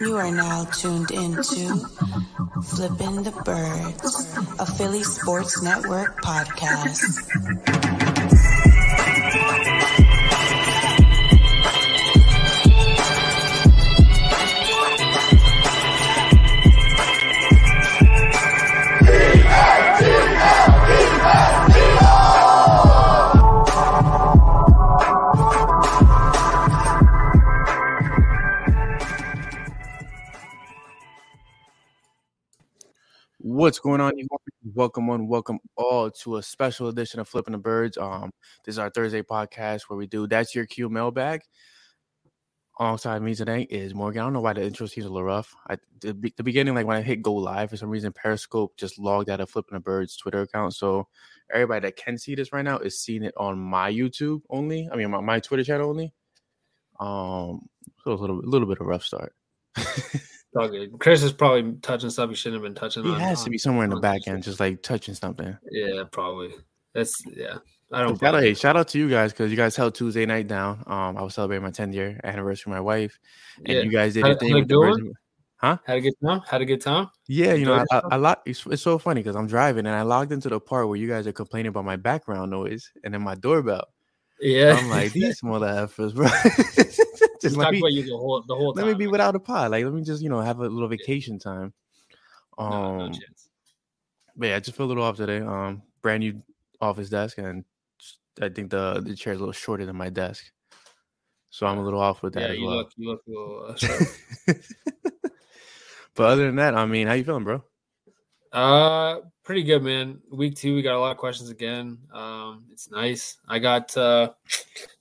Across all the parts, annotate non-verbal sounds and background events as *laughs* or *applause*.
You are now tuned into Flipping the Birds, a Philly Sports Network podcast. What's going on? you? Welcome on, welcome all to a special edition of Flipping the Birds. Um, this is our Thursday podcast where we do that's your Q mailbag. Alongside me today is Morgan. I don't know why the intro seems a little rough. I the, the beginning, like when I hit go live, for some reason Periscope just logged out of Flipping the Birds Twitter account. So everybody that can see this right now is seeing it on my YouTube only. I mean my, my Twitter channel only. Um, so a little, little bit of rough start. *laughs* Chris is probably touching stuff he shouldn't have been touching. He on, has to be somewhere in the back end, just like touching something. Yeah, probably. That's yeah. I don't. Shout out, hey, shout out to you guys because you guys held Tuesday night down. Um, I was celebrating my 10th year anniversary with my wife, and Yeah. you guys did How- your thing how with the? Huh? Had a good time. Had a good time. Yeah, you know, I, I. I it's, it's so funny because I'm driving and I logged into the part where you guys are complaining about my background noise and then my doorbell. Yeah. I'm like, these *laughs* mother effers, bro. *laughs* Just just let me, you the whole the whole let me be like, without a pod. Like, let me just, you know, have a little vacation time. Um, no, no. But yeah, I just feel a little off today. Um, brand new office desk, and I think the the chair's a little shorter than my desk, so I'm a little off with that Yeah, as you well. look you look a little. Uh, *laughs* but other than that, I mean, how you feeling, bro? uh, pretty good, man. Week two, we got a lot of questions again. Um, it's nice. I got uh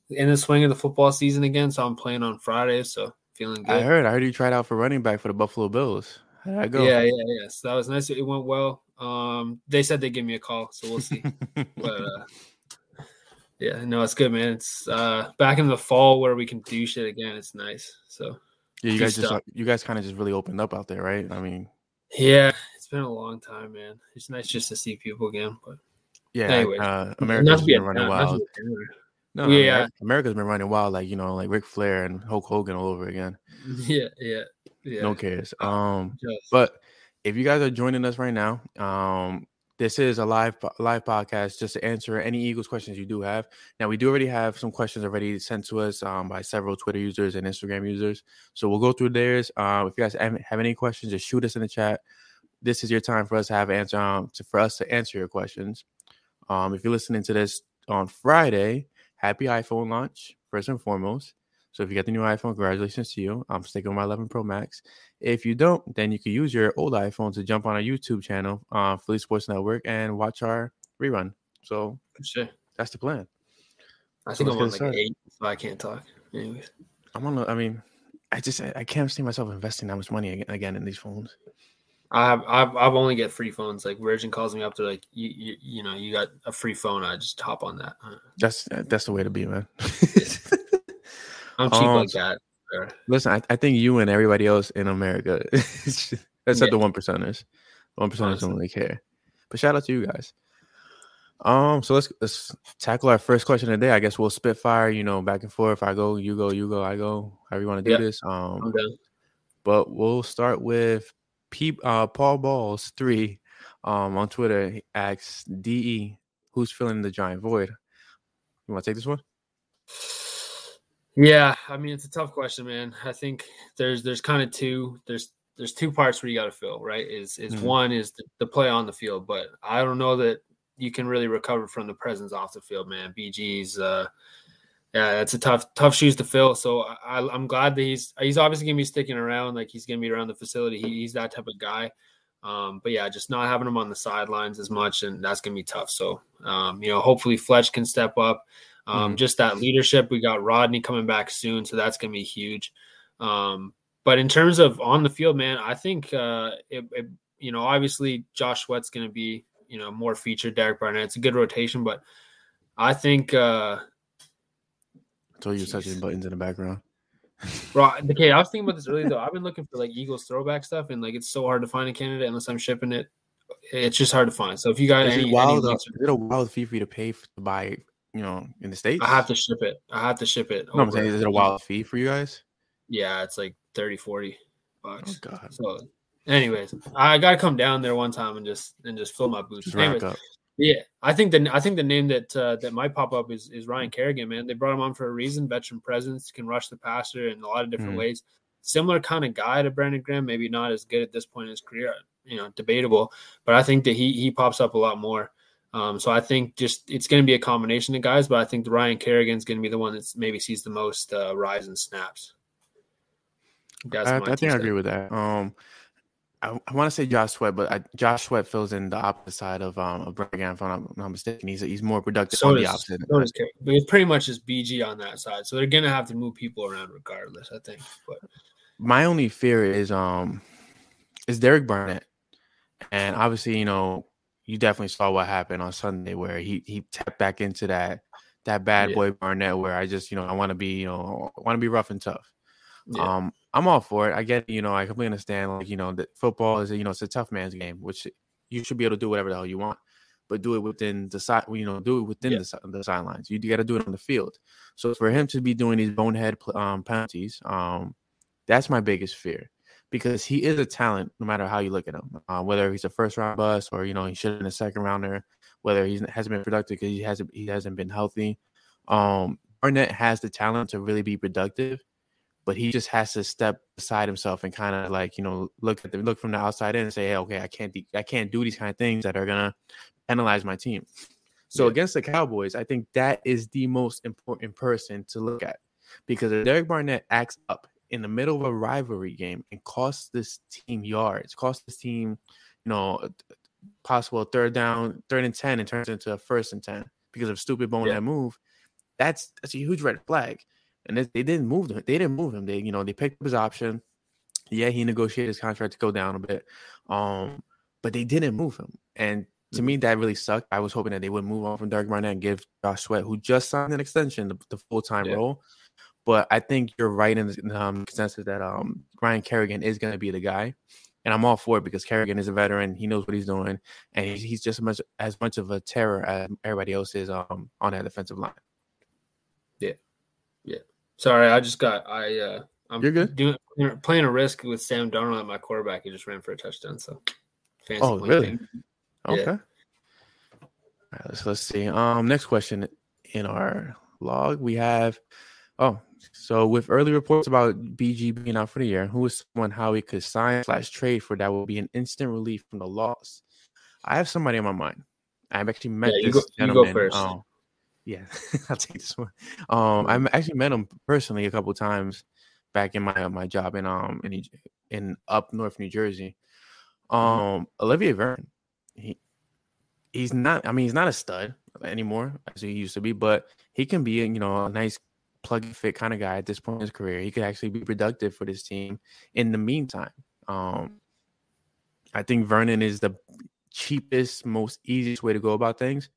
in the swing of the football season again, so I'm playing on Friday, so feeling good. I heard, I heard you tried out for running back for the Buffalo Bills. How did I go? Yeah, yeah, yeah. So that was nice. It went well. Um, they said they give me a call, so we'll see. *laughs* but uh, yeah, no, it's good, man. It's uh back in the fall where we can do shit again. It's nice. So yeah, you guys just, you guys kind of just really opened up out there, right? I mean, yeah, been a long time, man. It's nice just to see people again. But yeah, Anyways, uh, America's to be a been running wild. No, Yeah. yeah, America's been running wild, like you know, like Ric Flair and Hulk Hogan all over again. *laughs* yeah, yeah, yeah. No cares. Um, Just- But if you guys are joining us right now, um, this is a live live podcast just to answer any Eagles questions you do have. Now we do already have some questions already sent to us um, by several Twitter users and Instagram users, so we'll go through theirs. Um, if you guys have any questions, just shoot us in the chat. This is your time for us to have answer um, to, for us to answer your questions. Um, if you're listening to this on Friday, happy iPhone launch first and foremost. So if you get the new iPhone, congratulations to you. I'm sticking with my 11 Pro Max. If you don't, then you can use your old iPhone to jump on our YouTube channel, uh, Philly Sports Network, and watch our rerun. So sure. that's the plan. I So think I'm on like started. eight, so I can't talk. Anyways, I'm on. I mean, I just I I can't see myself investing that much money again, again in these phones. I have I've, I've only get free phones. Like Virgin calls me up, they're like, you, you you know, you got a free phone. I just hop on that. Uh, That's that's the way to be, man. *laughs* I'm cheap Um, like that. Sure. Listen, I, I think you and everybody else in America, *laughs* except Yeah. the one percenters, one percenters don't really care. But shout out to you guys. Um, so let's let's tackle our first question of the day. I guess we'll spitfire, you know, back and forth. I go, you go, you go, I go. However you want to do Yeah. this. Um, done. but we'll start with P, uh, Paul Balls three, um, on Twitter. He asks De, who's filling the giant void? You want to take this one? Yeah, I mean it's a tough question, man. I think there's there's kind of two there's there's two parts where you got to fill, right? Is is Mhm. one is the, the play on the field, but I don't know that you can really recover from the presence off the field, man. BG's uh yeah, that's a tough tough shoes to fill. So I, I'm glad that he's he's obviously gonna be sticking around, like he's gonna be around the facility. He, he's that type of guy. Um, but yeah, just not having him on the sidelines as much, and that's gonna be tough. So um, you know, hopefully Fletch can step up. Um, Mhm. Just that leadership. We got Rodney coming back soon, so that's gonna be huge. Um, but in terms of on the field, man, I think uh, it, it, you know obviously Josh Sweat's gonna be you know more featured. Derek Barnett, it's a good rotation, but I think uh, You you're touching buttons in the background. Bro, okay, I was thinking about this earlier though. I've been looking for like Eagles throwback stuff, and like it's so hard to find a candidate unless I'm shipping it. It's just hard to find. So if you got Is any, it wild? any uh, is it a wild fee for you to pay f- to buy? You know, in the states. I have to ship it. I have to ship it. No, I'm saying, is it a wild fee for you guys? Yeah, it's like 30, 40 bucks. Oh God. So, anyways, I gotta come down there one time and just and just fill my boots. Just Anyways, up. Yeah, I think the I think the name that uh, that might pop up is is Ryan Kerrigan. Man, they brought him on for a reason. Veteran presence can rush the passer in a lot of different Mhm. ways. Similar kind of guy to Brandon Graham. Maybe not as good at this point in his career. You know, debatable. But I think that he he pops up a lot more. Um, so I think just it's going to be a combination of guys, but I think the Ryan Kerrigan's going to be the one that maybe sees the most uh, rise in snaps. That's I, my I think I agree with that. Um, I, I want to say Josh Sweat, but I, Josh Sweat fills in the opposite side of um of Bergen, if I'm not, mistaken. He's he's more productive So on the opposite. so does. But it's pretty much just BG on that side. So they're going to have to move people around regardless, I think. But My only fear is um is Derek Barnett, and obviously you know you definitely saw what happened on Sunday where he he tapped back into that that bad Yeah. boy Barnett where I just you know I want to be you know I want to be rough and tough. Yeah, Um, I'm all for it. I get, you know, I completely understand. Like, you know, that football is, you know, it's a tough man's game, which you should be able to do whatever the hell you want, but do it within the side, you know, do it within Yeah. the, the sidelines. You, got to do it on the field. So for him to be doing these bonehead um, penalties, um, that's my biggest fear because he is a talent no matter how you look at him. Uh, whether he's a first round bust or you know he should have been a second rounder, whether he hasn't been productive because he hasn't he hasn't been healthy. Um, Barnett has the talent to really be productive, but he just has to step aside himself and kind of like you know look at the look from the outside in and say, hey, okay, I can't de- I can't do these kind of things that are gonna penalize my team. So Yeah. against the Cowboys, I think that is the most important person to look at because if Derek Barnett acts up in the middle of a rivalry game and costs this team yards, costs this team, you know, possible third down, third and ten, and turns into a first and ten because of stupid bone that move. That's that's a huge red flag. And they, they didn't move him. They didn't move him. They, you know, they picked up his option. Yeah, he negotiated his contract to go down a bit. Um, but they didn't move him. And to me, that really sucked. I was hoping that they would move on from Derek Barnett and give Josh Sweat, who just signed an extension, the, the full time Yeah. role. But I think you're right in the um, consensus that um, Ryan Kerrigan is going to be the guy, and I'm all for it because Kerrigan is a veteran. He knows what he's doing, and he's, he's just as much as much of a terror as everybody else is um, on that defensive line. Sorry, I just got I uh I'm You're good. doing playing a risk with Sam Darnold at my quarterback. He just ran for a touchdown. So fancy Oh, really? thing. Okay. Yeah. All right, let's let's see. Um, next question in our log we have. Oh, so with early reports about BG being out for the year, who is someone how he could sign slash trade for that will be an instant relief from the loss? I have somebody in my mind. I've actually met Yeah, this go- you go gentleman. first. um, yeah, *laughs* I'll take this one. Um, I actually met him personally a couple times back in my my job in um in in up north New Jersey. Um, Olivier Vernon, he he's not. I mean, he's not a stud anymore as he used to be, but he can be, you know, a nice plug and fit kind of guy at this point in his career. He could actually be productive for this team. In the meantime, um, I think Vernon is the cheapest, most easiest way to go about things.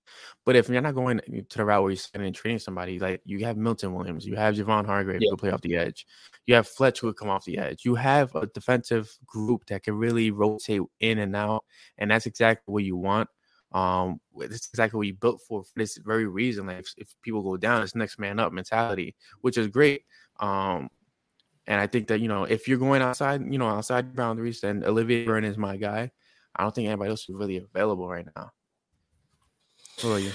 But if you're not going to the route where you're sending and training somebody, like you have Milton Williams, you have Javon Hargrave Yeah. who play off the edge, you have Fletch who would come off the edge, you have a defensive group that can really rotate in and out, and that's exactly what you want. Um, it's exactly what you built for for this very reason. Like if, if people go down, it's next man up mentality, which is great. Um, and I think that you know if you're going outside, you know outside boundaries, then Olivier Vernon is my guy. I don't think anybody else is really available right now. Who are you?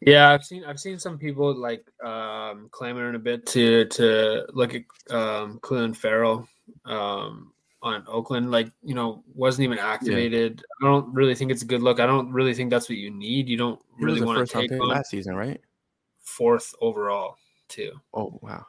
Yeah, I've seen I've seen some people like um clamoring a bit to to look at um Clelin Ferrell um on Oakland. Like, you know, wasn't even activated. I don't really think it's a good look. I don't really think that's what you need. You don't He really want to take on last season, right? fourth overall too. Oh wow.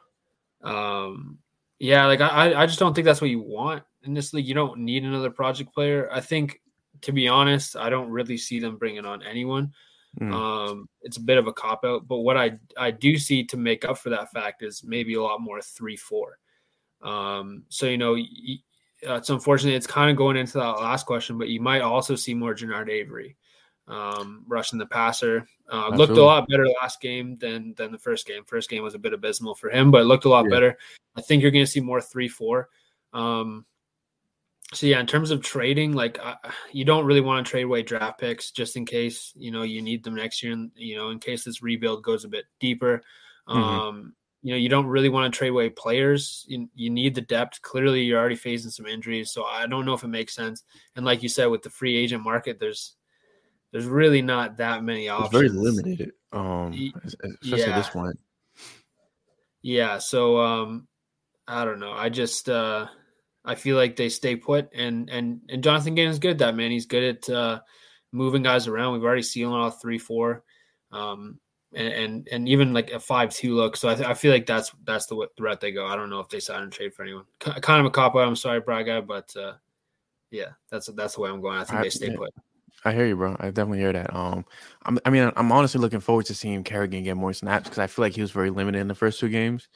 Um, yeah, like I, I just don't think that's what you want in this league. You don't need another project player. I think, to be honest, I don't really see them bringing on anyone. Mm. Um, it's a bit of a cop out, but what I I do see to make up for that fact is maybe a lot more three four. Um, so you know, y- it's unfortunate. It's kind of going into that last question, but you might also see more Genard Avery um, rushing the passer. Uh, looked a lot better last game than than the first game. First game was a bit abysmal for him, but it looked a lot Yeah. better. I think you're going to see more three four. Um, so yeah, in terms of trading, like uh, you don't really want to trade away draft picks just in case you know you need them next year, and you know in case this rebuild goes a bit deeper. Mhm. Um, you know, you don't really want to trade away players. You, you need the depth. Clearly, you're already facing some injuries, so I don't know if it makes sense. And like you said, with the free agent market, there's there's really not that many options. It's very limited. Um, especially yeah. this one. Yeah. So um, I don't know. I just uh, I feel like they stay put, and and and Jonathan is good. That man, he's good at uh, moving guys around. We've already seen off three four. Um, and and, and even like a five two look. So I, th- I feel like that's that's the, the route they go. I don't know if they sign and trade for anyone. K- kind of a cop out. I'm sorry, Braga, but uh, yeah, that's that's the way I'm going. I think I, they stay put. I hear you, bro. I definitely hear that. Um, I'm, i mean, I'm honestly looking forward to seeing Kerrigan get more snaps because I feel like he was very limited in the first two games.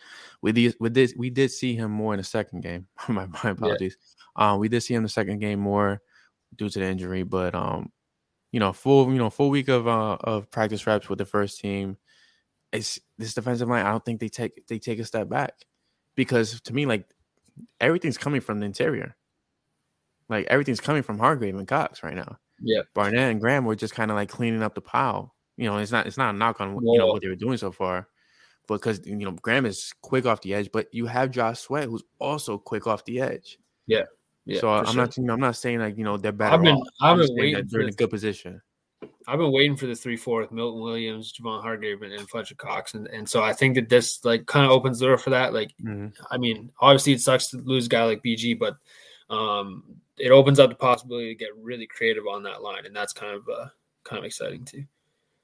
We did, with this, we did see him more in the second game. *laughs* my, my apologies. Yeah. Um, we did see him the second game more due to the injury, but um, you know, full you know full week of uh of practice reps with the first team. It's this defensive line. I don't think they take they take a step back because to me, like everything's coming from the interior. Like everything's coming from Hargrave and Cox right now. Yeah, Barnett and Graham were just kind of like cleaning up the pile. You know, it's not it's not a knock on you know what they were doing so far, but because you know Graham is quick off the edge, but you have Josh Sweat who's also quick off the edge. Yeah, yeah, so I'm sure. not, you know, I'm not saying like you know they're better. I've been, I've been waiting. They're in a good position. I've been waiting for the three four with Milton Williams, Javon Hargrave, and, and Fletcher Cox, and, and so I think that this like kind of opens the door for that. Like, mm-hmm. I mean, obviously it sucks to lose a guy like BG, but um, it opens up the possibility to get really creative on that line, and that's kind of uh, kind of exciting too.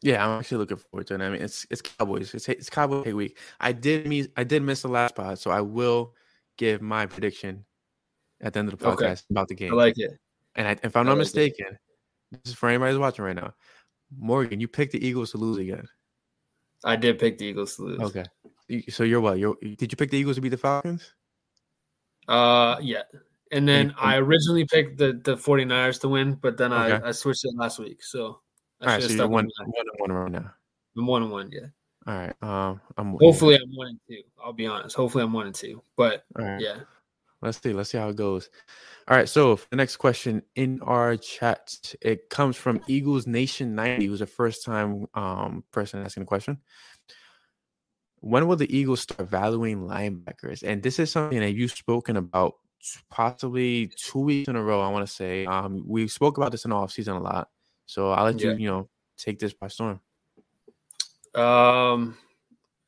Yeah, I'm actually looking forward to it. I mean, it's it's Cowboys. It's it's Cowboy week. I did miss I did miss the last pod, so I will give my prediction at the end of the podcast okay. about the game. I like it. And I, if I'm not like mistaken, it. this is for anybody who's watching right now. Morgan, you picked the Eagles to lose again. I did pick the Eagles to lose. Okay. So you're what? You're did you pick the Eagles to beat the Falcons? Uh yeah. And then I originally picked the, the 49ers to win, but then okay. I, I switched it last week. So I All right, so you're one, one and one right now. I'm one and one, yeah. All right. Um I'm hopefully I'm one and two. I'll be honest. Hopefully I'm one and two. But yeah. Let's see. Let's see how it goes. All right. So the next question in our chat, it comes from Eagles Nation 90, who's a first time um, person asking a question. When will the Eagles start valuing linebackers? And this is something that you've spoken about possibly two weeks in a row. I want to say um, we spoke about this in the offseason a lot. So I'll let yeah. you, you know, take this by storm. Um,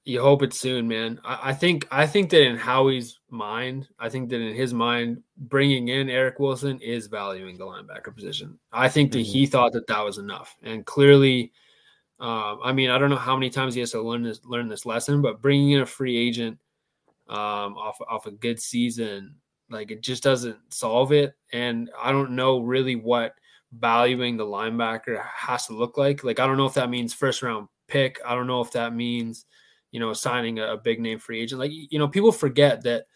you hope it's soon, man. I, I, think I think that in Howie's mind, I think that in his mind, bringing in Eric Wilson is valuing the linebacker position. I think that mm-hmm. he thought that that was enough, and clearly, um, I mean, I don't know how many times he has to learn this learn this lesson, but bringing in a free agent um, off off a good season, like it just doesn't solve it. And I don't know really what valuing the linebacker has to look like. Like I don't know if that means first round pick. I don't know if that means you know, signing a, a big name free agent. Like you know, people forget that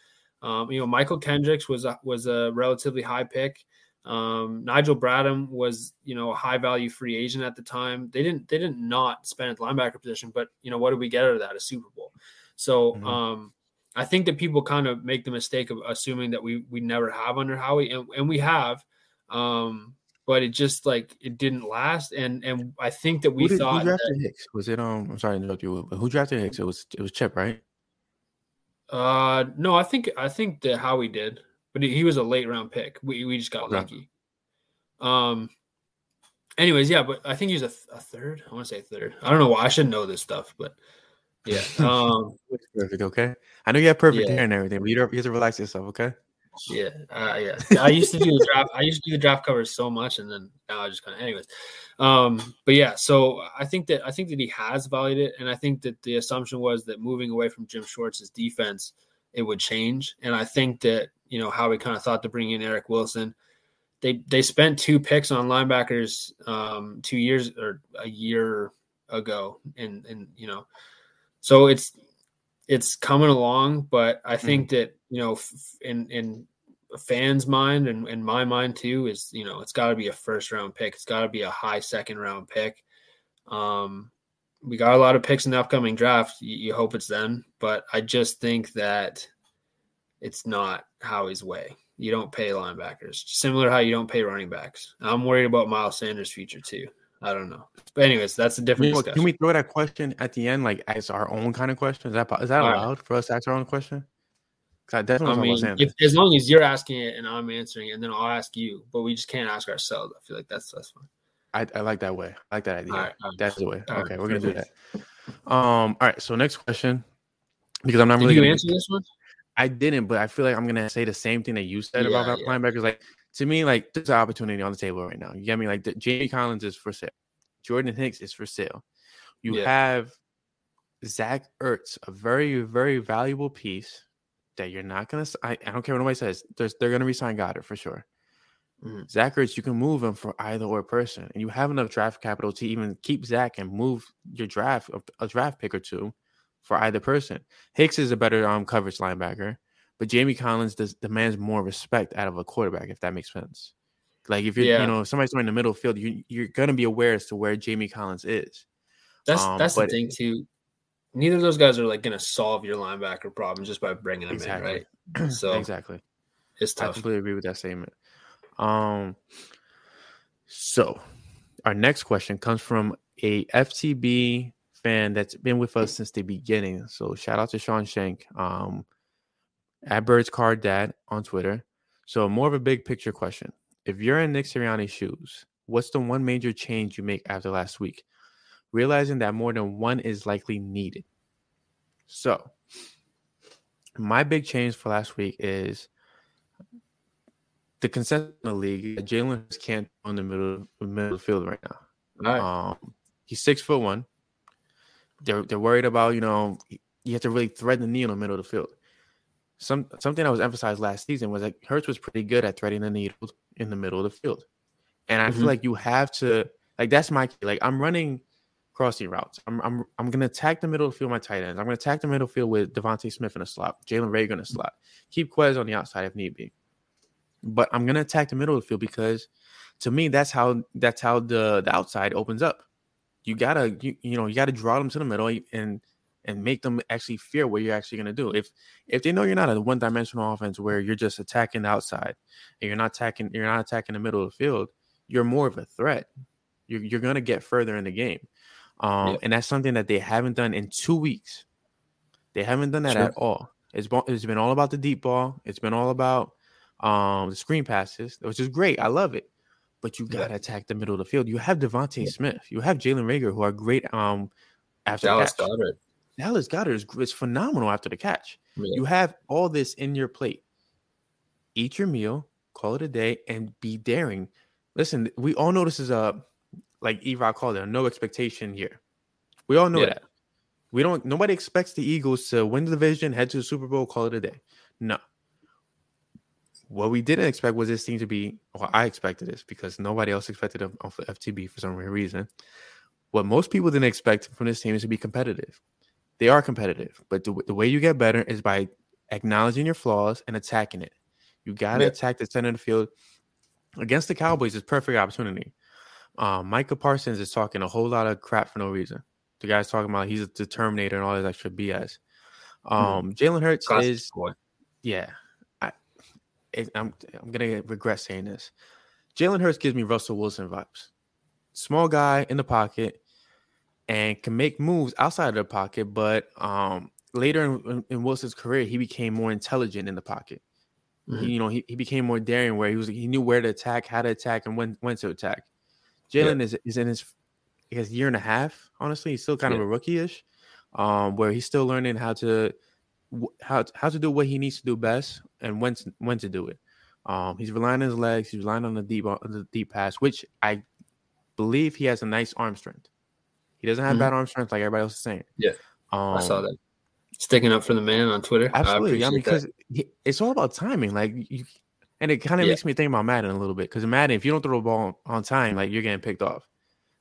um, you know Mychal Kendricks was a, was a relatively high pick. Um, Nigel Bradham was you know a high value free agent at the time. They didn't they didn't not spend at the linebacker position, but you know what did we get out of that? A Super Bowl. So mm-hmm. um, I think that people kind of make the mistake of assuming that we we never have under Howie, and, and we have. Um, but it just like it didn't last. And and I think that we did, thought who drafted that, Hicks. Was it um? I'm sorry to interrupt you, but who drafted Hicks? It was it was Chip, right? Uh, no, I think I think that Howie did, but he, he was a late round pick. We we just got okay. lucky. Um. Anyways, yeah, but I think he was a, a third. I want to say third. I don't know why I should know this stuff, but yeah. *laughs* *laughs* Um. perfect. Okay. I know you have perfect yeah. hair and everything, but you, you have to relax yourself. Okay. Yeah, uh, yeah. I used to do the draft. I used to do the draft covers so much, and then now I just kind of, anyways. Um, but yeah, so I think that I think that he has valued it, and I think that the assumption was that moving away from Jim Schwartz's defense, it would change. And I think that you know Howie kind of thought to bring in Eric Wilson. They they spent two picks on linebackers um, two years or a year ago, and and you know, so it's it's coming along, but I think mm. that you know, in in fans' mind and in my mind too, is you know, it's got to be a first round pick. It's got to be a high second round pick. Um, we got a lot of picks in the upcoming draft. You, you hope it's them, but I just think that it's not Howie's way. You don't pay linebackers, similar to how you don't pay running backs. I'm worried about Miles Sanders' future too. I don't know. But anyways, that's a different. Discussion. can we throw that question at the end, like as our own kind of question? Is that is that All right. allowed for us to ask our own question? I definitely I mean, about if, as long as you're asking it and I'm answering it, and then I'll ask you, but we just can't ask ourselves. I feel like that's that's fine. I, I like that way. I like that idea. Right, right. That's the way. Right, okay, we're gonna do that. Um. All right. So next question, because I'm not Did really. you gonna- answer this one? I didn't, but I feel like I'm gonna say the same thing that you said about Yeah, our yeah. linebackers. Like to me, like there's an opportunity on the table right now. You get me? Like the, Jamie Collins is for sale. Jordan Hicks is for sale. You Yeah. have Zach Ertz, a very, very valuable piece that you're not gonna. I don't care what nobody says. There's, they're gonna resign Goedert for sure. Mhm. Zach Ertz, you can move him for either or person, and you have enough draft capital to even keep Zach and move your draft a, a draft pick or two for either person. Hicks is a better um coverage linebacker, but Jamie Collins does, demands more respect out of a quarterback, if that makes sense. Like if you're, Yeah. you know, if somebody's throwing in the middle field, you you're gonna be aware as to where Jamie Collins is. That's Um, that's the thing too. Neither of those guys are like going to solve your linebacker problem just by bringing them Exactly. in, right? *clears throat* *clears throat* So exactly. it's tough. I completely agree with that statement. Um, so our next question comes from a FTB fan that's been with us since the beginning. So shout out to Sean Shank, um, at Birds Card Dad on Twitter. So more of a big picture question: If you're in Nick Sirianni's shoes, what's the one major change you make after last week? Realizing that more than one is likely needed. So my big change for last week is the consensus in the league. that Jalen can't go in the middle, middle of the field right now. Right. Um, he's six foot one. They're they're worried about you know you have to really thread the needle in the middle of the field. Some something I was emphasized last season was that Hurts was pretty good at threading the needle in the middle of the field, and I Mhm. feel like you have to like that's my key. Like I'm running crossing routes. I'm I'm I'm gonna attack the middle of the field with my tight ends. I'm gonna attack the middle field with DeVonta Smith in a slot, Jalen Reagor in a slot, keep Quez on the outside if need be. But I'm gonna attack the middle of the field because to me that's how that's how the the outside opens up. You gotta you, you know you gotta draw them to the middle and and make them actually fear what you're actually gonna do. If if they know you're not a one dimensional offense where you're just attacking the outside and you're not attacking you're not attacking the middle of the field, you're more of a threat. You're you're gonna get further in the game. Um, Yeah. and that's something that they haven't done in two weeks. They haven't done that Sure. at all. It's it's been all about the deep ball. It's been all about um the screen passes, which is great. I love it. But you Yeah. gotta attack the middle of the field. You have DeVonta Smith. You have Jalen Reagor, who are great um after Dallas catch. Goedert. Dallas Goedert is, is phenomenal after the catch. Yeah. You have all this in your plate. Eat your meal, call it a day, and be daring. Listen, we all know this is a like Erock called it a no expectation here. We all know Yeah. that. We don't nobody expects the Eagles to win the division, head to the Super Bowl, call it a day. No. What we didn't expect was this team to be, well, I expected this because nobody else expected them off of FTB for some weird reason. What most people didn't expect from this team is to be competitive. They are competitive, but the, the way you get better is by acknowledging your flaws and attacking it. You got to Yeah. attack the center of the field. Against the Cowboys is perfect opportunity. Um, Micah Parsons is talking a whole lot of crap for no reason. The guy's talking about he's a determinator and all this extra BS. Um, Jalen Hurts Classic is boy. yeah. I, I'm I'm gonna regret saying this. Jalen Hurts gives me Russell Wilson vibes. Small guy in the pocket and can make moves outside of the pocket, but um later in, in- Wilson's career, he became more intelligent in the pocket. Mhm. He, you know, he, he became more daring where he was he knew where to attack, how to attack, and when when to attack. Yeah. Jalen is is in his his year and a half. Honestly, he's still kind of a rookie-ish, um, where he's still learning how to how how to do what he needs to do best and when to, when to do it. Um, he's relying on his legs. He's relying on the deep on the deep pass, which I believe he has a nice arm strength. He doesn't have Mhm. bad arm strength like everybody else is saying. Yeah, um, I saw that. Sticking up for the man on Twitter. Absolutely. I, mean, appreciate that. because it's all about timing. Like you, and it kind of Yeah. makes me think about Madden a little bit. Because Madden, if you don't throw the ball on time, like you're getting picked off.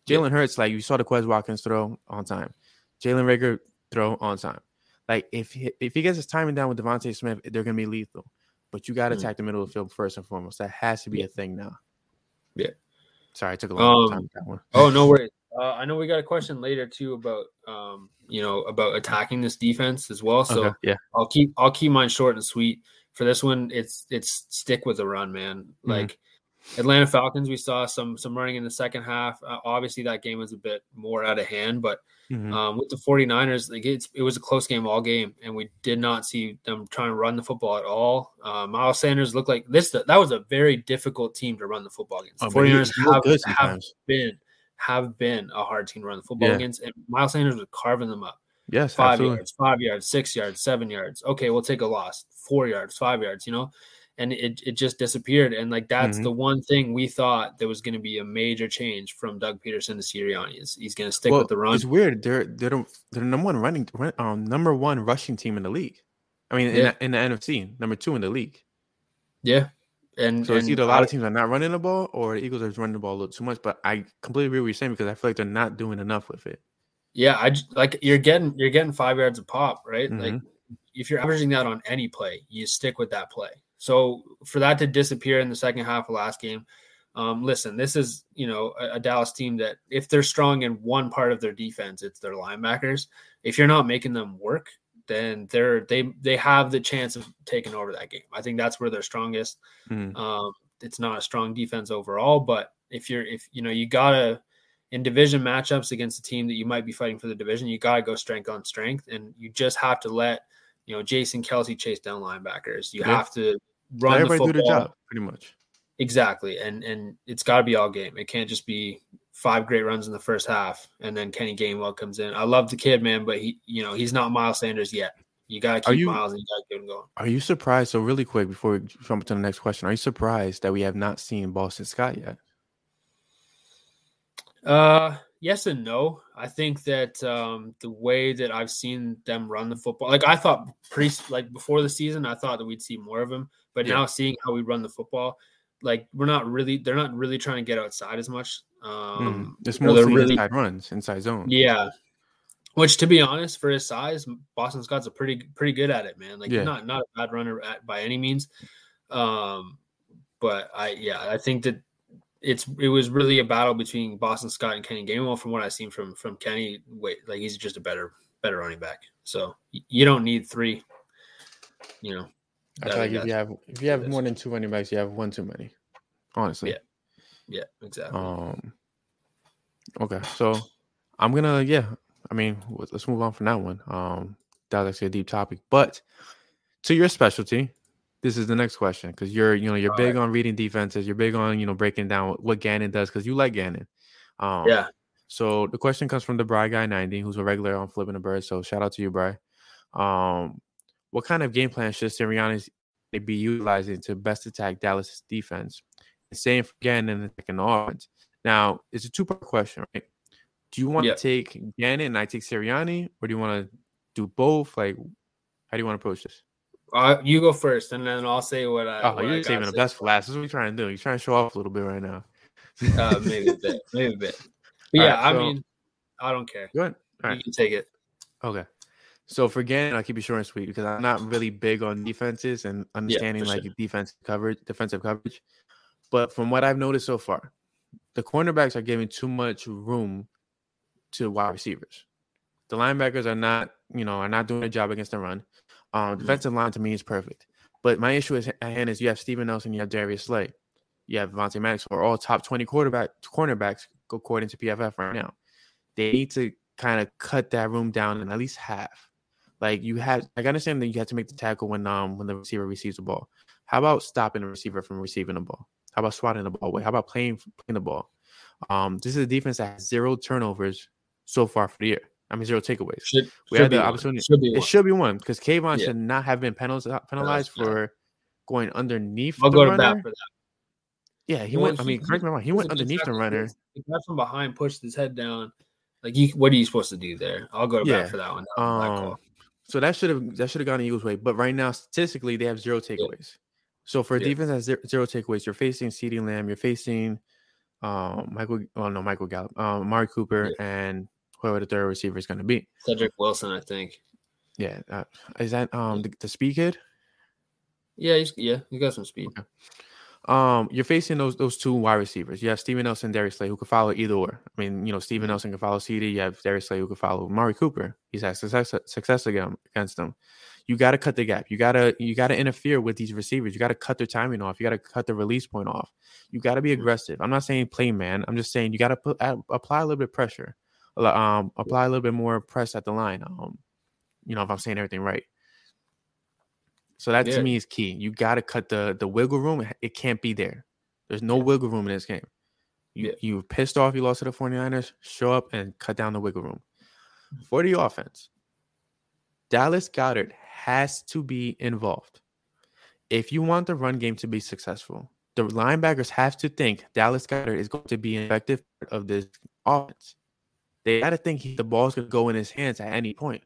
Yeah. Jalen Hurts, like you saw the Quez Watkins throw on time. Jalen Reagor throw on time. Like if he, if he gets his timing down with DeVonta Smith, they're gonna be lethal. But you got to Mhm. attack the middle of the field first and foremost. That has to be a thing now. Yeah. Sorry, I took a long Um, time with that one. Oh no worries. Uh, I know we got a question later too about um, you know about attacking this defense as well. So Okay, yeah, I'll keep I'll keep mine short and sweet. For this one, it's it's stick with the run, man. Mhm. Like Atlanta Falcons, we saw some some running in the second half. Uh, obviously, that game was a bit more out of hand, but Mhm. um, with the 49ers, like it's, it was a close game all game, and we did not see them trying to run the football at all. Uh, Miles Sanders looked like this. That was a very difficult team to run the football against. The Oh, 49ers have, have been have been a hard team to run the football Yeah. against, and Miles Sanders was carving them up. Yes, Five absolutely. yards, five yards, six yards, seven yards. Okay, we'll take a loss. Four yards, five yards. You know, and it, it just disappeared. And like that's Mhm. the one thing we thought there was going to be a major change from Doug Pederson to Sirianni is he's going to stick Well, with the run. It's weird. They're they're the, they're number one running um number one rushing team in the league. I mean, in, Yeah. the, in the NFC, number two in the league. Yeah, and So it's and either a lot I- of teams are not running the ball or the Eagles are running the ball a little too much. But I completely agree with you saying because I feel like they're not doing enough with it. Yeah, I j- like you're getting you're getting five yards a pop, right? Like Mm-hmm. if you're averaging that on any play, you stick with that play. So for that to disappear in the second half of last game, um, listen, this is you know a, a Dallas team that if they're strong in one part of their defense, it's their linebackers. If you're not making them work, then they're they they have the chance of taking over that game. I think that's where they're strongest. Mhm. Um, it's not a strong defense overall, but if you're if you know you gotta in division matchups against a team that you might be fighting for the division, you gotta go strength on strength, and you just have to let you know Jason Kelce chase down linebackers. You Yeah. have to run the everybody football do their job pretty much. exactly, and and it's got to be all game. It can't just be five great runs in the first half and then Kenny Gainwell comes in. I love the kid, man, but he you know he's not Miles Sanders yet. You got to Are keep you- Miles and you got to get him going. Are you surprised? So really quick before we jump to the next question, are you surprised that we have not seen Boston Scott yet? Uh, yes and no. I think that um, the way that I've seen them run the football, like I thought pre, like before the season, I thought that we'd see more of him. But Yeah. now seeing how we run the football, like we're not really, they're not really trying to get outside as much. Um, It's or they're mostly really- inside runs, inside zone. yeah. Which, to be honest, for his size, Boston Scott's a pretty pretty good at it, man. Like Yeah. not not a bad runner at, by any means. Um, but I yeah, I think that it's it was really a battle between Boston Scott and Kenny Gainwell. From what I've seen from from Kenny, wait, like he's just a better better running back. So y- you don't need three. You know, I I feel like if you have if you have more than two running backs, you have one too many. Honestly. Yeah. Yeah, exactly. Um. Okay, so I'm gonna yeah. I mean, let's move on from that one. Um, that was actually a deep topic, but to your specialty, this is the next question because you're you know you're All big on reading defenses. You're big on you know breaking down what, what Gannon does because you like Gannon. Um, yeah, So the question comes from the Bry guy ninety, who's a regular on flipping the bird. So shout out to you, Bry. Um, what kind of game plan should Sirianni be utilizing to best attack Dallas' defense? Same for Gannon attacking the offense. Now it's a two part question, right? Do you want Yeah. to take Gannon and I take Sirianni, or do you want to do both? Like, how do you want to approach this? uh, you go first, and then I'll say what I. Oh, what you're got saving the best for last. Is what you're trying to do. You're trying to show off a little bit right now. Uh, *laughs* maybe a bit, maybe a bit. But yeah, right, I mean, I don't care. Go ahead. All You right. can take it. Okay. So for Gannon, I'll keep it short and sweet because I'm not really big on defenses and understanding like sure. defense coverage, defensive coverage. But from what I've noticed so far, the cornerbacks are giving too much room to wide receivers. The linebackers are not, you know, are not doing a job against the run. Um, Mhm. defensive line to me is perfect. But my issue is at hand is you have Steven Nelson, you have Darius Slay, you have Vontae Maddox, who are all top 20 quarterback cornerbacks according to PFF right now. They need to kind of cut that room down in at least half. Like you had, like, I understand that you have to make the tackle when um when the receiver receives the ball. How about stopping the receiver from receiving the ball? How about swatting the ball away? How about playing playing the ball? Um, this is a defense that has zero turnovers so far for the year. I mean, zero takeaways. Should, We should had the opportunity- Should It should be one because Kayvon Yeah. should not have been penalized penalized yeah. for going underneath. I'll the go to runner. bat for that. Yeah, he Well, went. I mean, he- correct me if I'm wrong. He went underneath the runner. The guy from behind pushed his head down. Like, you, what are you supposed to do there? I'll go to Yeah. bat for that one. That Um, call. so that should have that should have gone the Eagles' way. But right now, statistically, they have zero takeaways. So for a Yeah. defense that has zero, zero takeaways, you're facing CeeDee Lamb, you're facing um, Michael. Oh no, Michael Gallup, um, Amari Cooper, and whoever the third receiver is going to be. Cedric Wilson, I think. Yeah, uh, is that um the, the speed kid? Yeah, he's yeah, he got some speed. Um, you're facing those those two wide receivers. You have Steven Nelson, Darius Slay, who could follow either or. I mean, you know, Steven Mhm. Nelson can follow CeeDee. You have Darius Slay, who could follow Mari Cooper. He's had success success against them. You got to cut the gap. You gotta you gotta interfere with these receivers. You got to cut their timing off. You got to cut the release point off. You got to be Mm-hmm. aggressive. I'm not saying play man. I'm just saying you got to put apply a little bit of pressure. Um, apply a little bit more press at the line. Um, you know if I'm saying everything right. So that Yeah. to me is key. You got to cut the the wiggle room. It can't be there. There's no wiggle room in this game. You Yeah. you pissed off you lost to the 49ers, show up and cut down the wiggle room. For the offense, Dallas Goedert has to be involved. If you want the run game to be successful, the linebackers have to think Dallas Goedert is going to be an effective part of this offense. They got to think he, the ball's going to go in his hands at any point.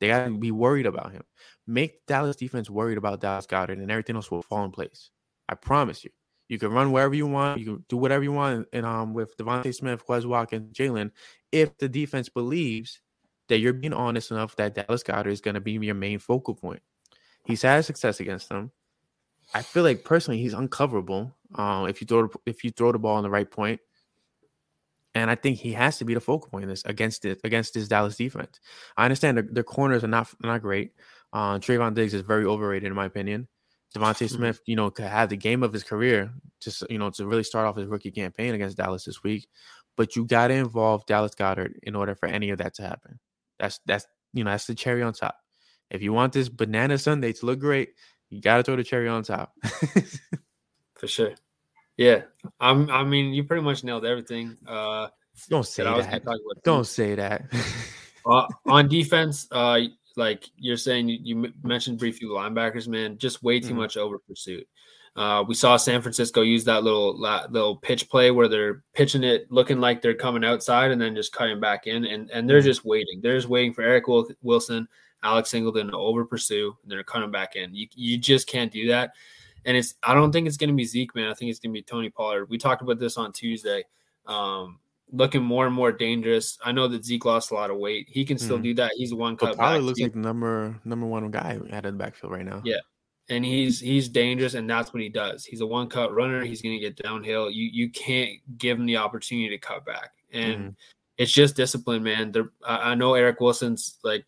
They got to be worried about him. Make Dallas defense worried about Dallas Goedert, and everything else will fall in place. I promise you. You can run wherever you want. You can do whatever you want. And um, with DeVonta Smith, Quez Watkins, Jalen, if the defense believes that you're being honest enough that Dallas Goedert is going to be your main focal point. He's had success against them. I feel like personally he's uncoverable um, if you throw if you throw the ball on the right point. And I think he has to be the focal point in this against it against this Dallas defense. I understand the, the corners are not not great. Uh, Trevon Diggs is very overrated in my opinion. DeVonta. *laughs* Smith, you know, could have the game of his career, just you know, to really start off his rookie campaign against Dallas this week. But you got to involve Dallas Goedert in order for any of that to happen. That's that's you know that's the cherry on top. If you want this banana sundae to look great, you got to throw the cherry on top. *laughs* for sure. Yeah, I'm. I mean, you pretty much nailed everything. Uh, Don't say that I was gonna that. Don't say that. *laughs* uh, on defense, uh, like you're saying, you, you m- mentioned briefly linebackers, man, just way too Mhm. much over pursuit. Uh, we saw San Francisco use that little little pitch play where they're pitching it, looking like they're coming outside, and then just cutting back in, and and they're Mhm. just waiting. They're just waiting for Eric Wilson, Alex Singleton to over pursue, and they're coming back in. You you just can't do that. And it's I don't think it's going to be Zeke, man. I think it's going to be Tony Pollard. We talked about this on Tuesday. Um, looking more and more dangerous. I know that Zeke lost a lot of weight. He can still Mhm. do that. He's one cut Pollard looks He- like the number number one guy out of the backfield right now. Yeah. And he's he's dangerous, and that's what he does. He's a one cut runner. He's going to get downhill. You you can't give him the opportunity to cut back, and Mhm. it's just discipline, man. There, I, I know Eric Wilson's like.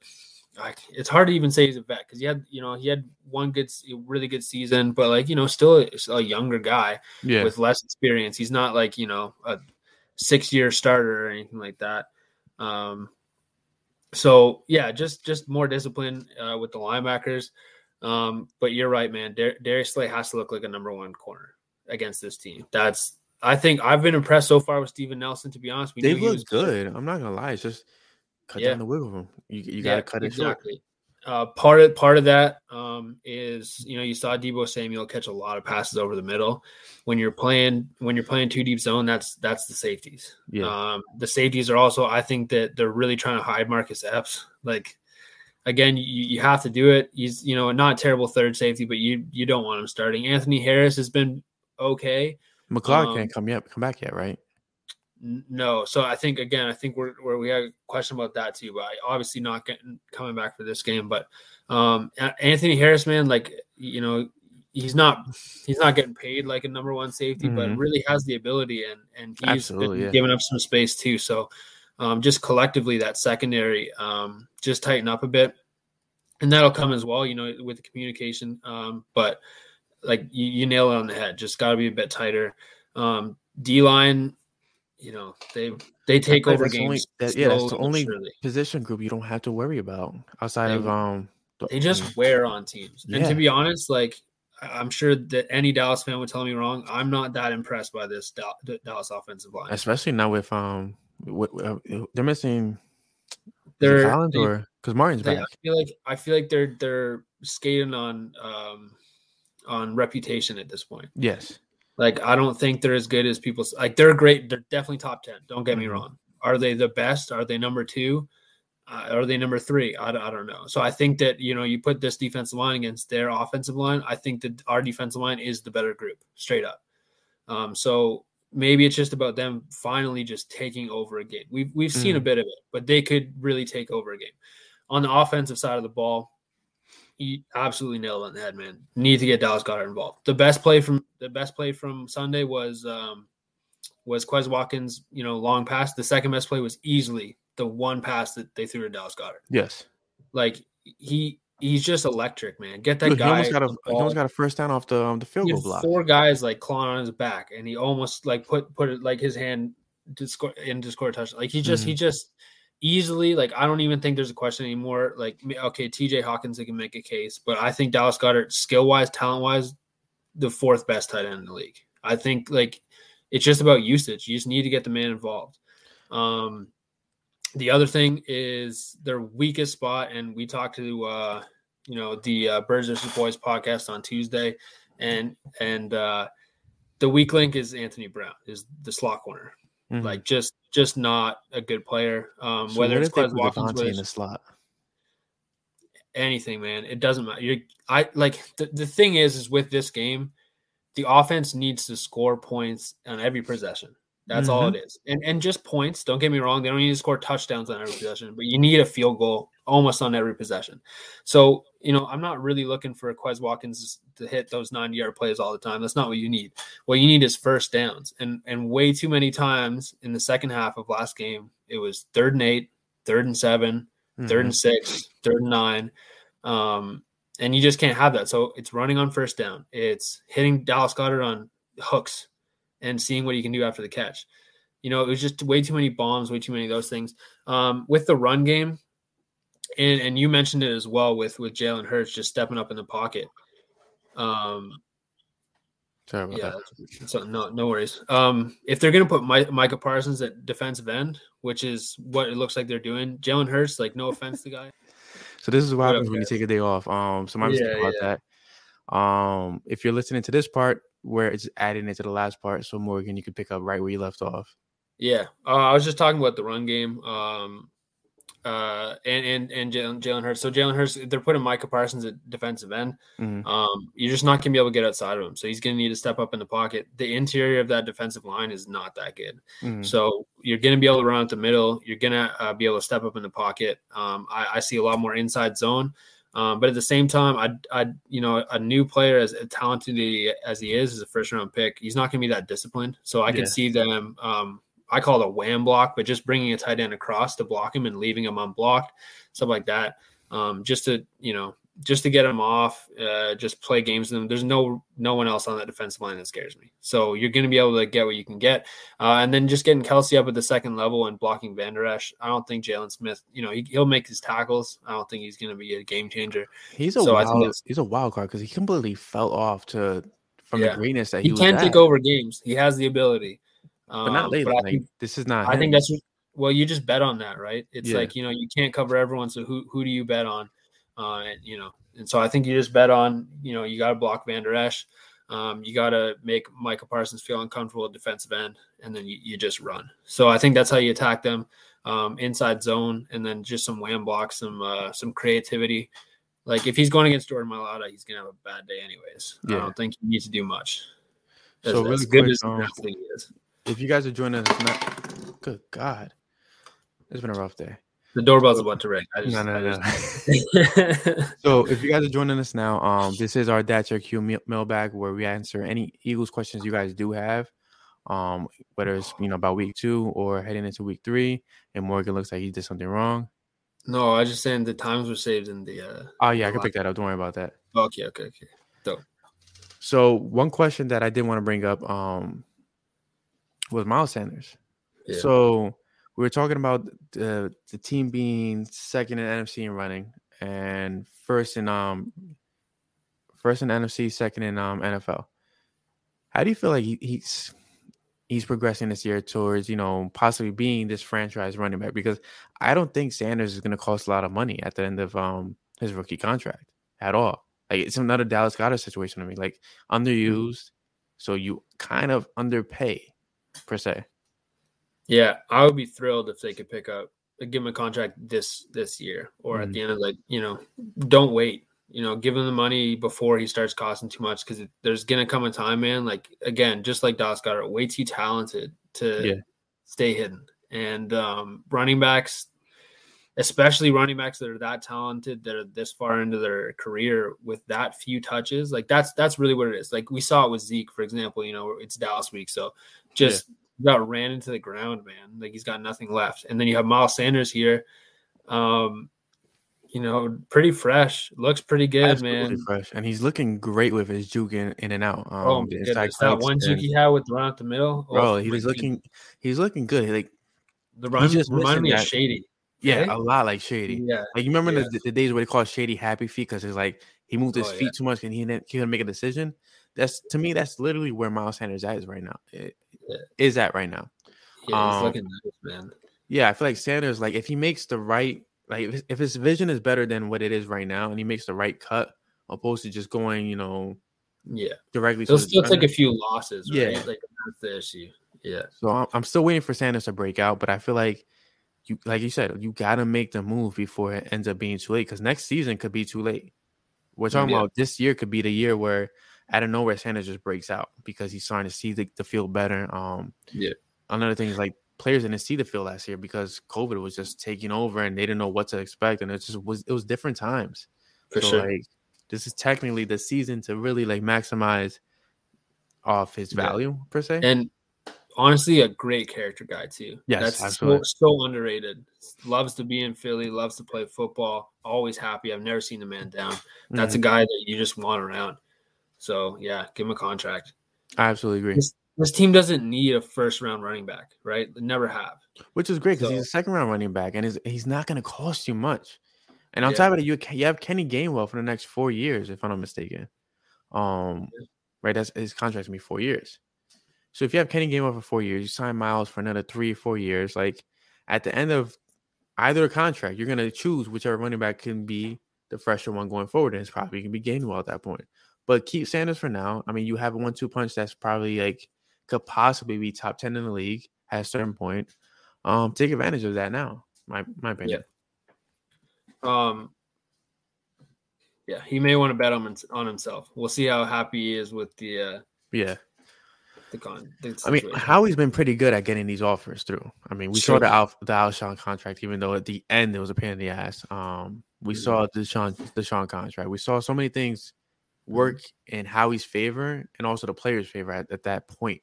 I, it's hard to even say he's a vet because he had, you know, he had one good, really good season, but like, you know, still a, a younger guy. Yeah. with less experience. He's not like you know a six year starter or anything like that. Um, so yeah, just just more discipline uh, with the linebackers. Um, but you're right, man. Dar- Darius Slay has to look like a number one corner against this team. That's I think I've been impressed so far with Steven Nelson. To be honest, we they he look good. I'm not gonna lie. It's just cut Yeah. down the wiggle room. You you gotta cut it short. Uh, part of part of that um, is you know you saw Deebo Samuel catch a lot of passes over the middle. When you're playing when you're playing two deep zone, that's that's the safeties. Yeah. Um, the safeties are also I think that they're really trying to hide Marcus Epps. Like again, you, you have to do it. He's you know not a terrible third safety, but you you don't want him starting. Anthony Harris has been okay. McLeod um, can't come yet, come back yet, right? N- No, so I think again, I think we're where we had a question about that too, but I obviously not getting coming back for this game. But um Anthony Harris, man, like you know, he's not he's not getting paid like a number one safety, but Mhm. really has the ability and and he's yeah. giving up some space too. So um just collectively that secondary um just tighten up a bit. And that'll come as well, you know, with the communication. Um, but like you, you nail it on the head, just gotta be a bit tighter. Um D line, you know, they they take over games. only- that- yeah, that's the only- surely. Position group you don't have to worry about outside They- of um. the- They just wear on teams. And to be honest, like I'm sure that any Dallas fan would tell me wrong. I'm not that impressed by this Dallas offensive line. especially now with um, with, uh, they're missing. They're Collins they- or because Martin's they- I feel like I feel like they're they're skating on um on reputation at this point. Yes. Like I don't think they're as good as people like. They're great. They're definitely top ten. Don't get me Mhm. wrong. Are they the best? Are they number two? Uh, are they number three? I, I don't know. So I think that you know you put this defensive line against their offensive line. I think that our defensive line is the better group, straight up. Um, so maybe it's just about them finally just taking over a game. We've we've seen a Mhm. bit of it, but they could really take over a game. On the offensive side of the ball, you absolutely nailed it on the head, man. Need to get Dallas Goedert involved. The best play from the best play from Sunday was um was Quez Watkins, you know, long pass. The second best play was easily the one pass that they threw to Dallas Goedert. Yes. Like he he's just electric, man. Get that Dude, he guy. almost got a he almost got a first down off the um, the field He goal block. four guys like clawing on his back, and he almost like put put it like his hand to score in to score a touchdown. Like he just he just easily like I don't even think there's a question anymore. Like okay, T.J. Hawkins they can make a case, but I think Dallas Goedert skill wise, talent wise, the fourth best tight end in the league. I think like it's just about usage. You just need to get the man involved. Um, the other thing is their weakest spot, and we talked to uh, you know the uh, Birds vs Boys podcast on Tuesday, and and uh, the weak link is Anthony Brown, is the slot corner. Mhm. Like just just not a good player. Um, So whether it's Quez Watkins, in the slot? anything, man, it doesn't matter. You, I like the, the thing is, is with this game, the offense needs to score points on every possession. That's all it is, and and just points. Don't get me wrong; they don't need to score touchdowns on every possession, but you need a field goal almost on every possession. So you know, I'm not really looking for a Quez Watkins to hit those 90 yard plays all the time. That's not what you need. What you need is first downs, and and way too many times in the second half of last game, it was third and eight, third and 7 third Mhm. and six, third and nine. Um, and you just can't have that. So it's running on first down. It's hitting Dallas Goedert on hooks and seeing what he can do after the catch. You know, it was just way too many bombs, way too many of those things. Um, with the run game, and and you mentioned it as well with with Jalen Hurts just stepping up in the pocket. Um, Sorry about yeah, that. so no, no worries. Um, if they're gonna put Mi- Micah Parsons at defensive end, which is what it looks like they're doing, Jalen Hurts, like no offense to the guy, So this is what What happens when you take a day off. Um, so my mistake Yeah, about yeah. that. Um, if you're listening to this part where it's adding into the last part, so Morgan, you could pick up right where you left off. Yeah, uh, I was just talking about the run game, um, uh, and and and Jalen Hurts. So Jalen Hurts, they're putting Micah Parsons at defensive end. Mhm. Um, you're just not gonna be able to get outside of him, so he's gonna need to step up in the pocket. The interior of that defensive line is not that good, Mhm. so you're gonna be able to run out the middle. You're gonna uh, be able to step up in the pocket. Um, I, I see a lot more inside zone. Um, but at the same time, I, I, you know, a new player as talented as he is, as a first round pick, he's not going to be that disciplined. So I Yeah. can see them. Um, I call it a wham block, but just bringing a tight end across to block him and leaving him unblocked, stuff like that. Um, just to you know, just to get him off, uh, just play games with him. There's no no one else on that defensive line that scares me. So you're going to be able to get what you can get, uh, and then just getting Kelce up at the second level and blocking Vander Esch. I don't think Jaylon Smith, you know, he, he'll make his tackles. I don't think he's going to be a game changer. He's a So I think wild, he's a wild card because he completely fell off to from Yeah. the greatness that he, He can take over games. He has the ability, but not Um, lately. I like think, this is not. I think that's well. You just bet on that, right? It's Yeah. like you know you can't cover everyone, so who who do you bet on? Uh, and you know, and so I think you just bet on you know you got to block Vander Esch. Um, you got to make Micah Parsons feel uncomfortable at defensive end, and then you, you just run. So I think that's how you attack them, um, inside zone, and then just some wham blocks, some uh, some creativity. Like if he's going against Jordan Mailata, he's gonna have a bad day anyways. I don't think he needs to do much. As, So really as good quick, as um, he is. if you guys are joining us, not, good God, it's been a rough day. The doorbell's about to ring. I just, No, no, I no. just- *laughs* So if you guys are joining us now, um, this is our That's Your Q mailbag where we answer any Eagles questions you guys do have, um, whether it's you know about week two or heading into week three. And Morgan looks like he did something wrong. no, I was just saying the times were saved in the. Uh, Oh yeah, I can pick that up. Don't worry about that. okay, okay, okay. So one question that I did want to bring up um, was Miles Sanders. Yeah. So we were talking about the the team being second in NFC in running and first in um first in NFC, second in um NFL. How do you feel like he, he's he's progressing this year towards you know possibly being this franchise running back? Because I don't think Sanders is going to cost a lot of money at the end of um his rookie contract at all. Like it's another Dallas Goedert situation to me, like underused, so you kind of underpay per se. Yeah, I would be thrilled if they could pick up, give him a contract this this year, or at Mhm. the end of like you know, don't wait. You know, give him the money before he starts costing too much because there's gonna come a time, man. Like again, just like Dallas Goedert, way too talented to Yeah. stay hidden. And um, running backs, especially running backs that are that talented, that are this far into their career with that few touches, like that's that's really what it is. Like we saw it with Zeke, for example. You know, it's Dallas week, so just got ran into the ground, man. Like he's got nothing left. And then you have Miles Sanders here. Um, you know, pretty fresh. Looks pretty good, Absolutely man. fresh, and he's looking great with his juke in, in and out. Um, oh my goodness, that one juke he had with run up the middle, oh, bro, he was looking, he's looking good. Like, The run just reminded me of Shady. yeah, Okay. a lot like Shady. Yeah, Like you remember Yeah. the, the days where they call Shady Happy Feet because it's like he moved his Oh, feet yeah. too much and he didn't he couldn't make a decision. That's to me, that's literally where Miles Sanders at is right now. It- Yeah. Is at right now. yeah, Um, looking nice, man. Yeah, I feel like Sanders, like if he makes the right, like if, his- if his vision is better than what it is right now, and he makes the right cut, opposed to just going, you know, Yeah, directly. he'll to still take a few losses. Right? Yeah. like that's the issue. Yeah, So I'm, I'm still waiting for Sanders to break out, but I feel like you, like you said, you got to make the move before it ends up being too late because next season could be too late. We're talking Yeah. about this year could be the year where out of nowhere Sanders just breaks out because he's starting to see the, the field better. Um, Yeah. Another thing is like players didn't see the field last year because COVID was just taking over and they didn't know what to expect, and it just was it was different times. for so sure. like this is technically the season to really like maximize off his Yeah. value per se. and honestly, a great character guy too. Yes, that's so, absolutely. so underrated. Loves to be in Philly. Loves to play football. Always happy. I've never seen the man down. That's Mhm. a guy that you just want around. So yeah, give him a contract. I absolutely agree. This, this team doesn't need a first round running back, right? They never have. which is great because So- he's a second round running back and he's, he's not going to cost you much. And on Yeah. top of it, you you have Kenny Gainwell for the next four years, if I'm not mistaken. Um, right, that's his contract's gonna be four years. So if you have Kenny Gainwell for four years, you sign Miles for another three, four years. Like at the end of either contract, you're gonna choose whichever running back can be the fresher one going forward, and it's probably gonna be Gainwell at that point. But keep Sanders for now. I mean, you have a one-two punch that's probably like could possibly be top ten in the league at a certain point. Um, take advantage of that now. My my opinion. Yeah. Um, yeah, he may want to bet on on himself. We'll see how happy he is with the uh, Yeah. the con. The I mean. Howie's been pretty good at getting these offers through. I mean, we saw the Al the Alshon contract, even though at the end it was a pain in the ass. Um, we Mhm. saw the Sean the Sean contract. We saw so many things work in Howie's favor and also the players' favor at, at that point.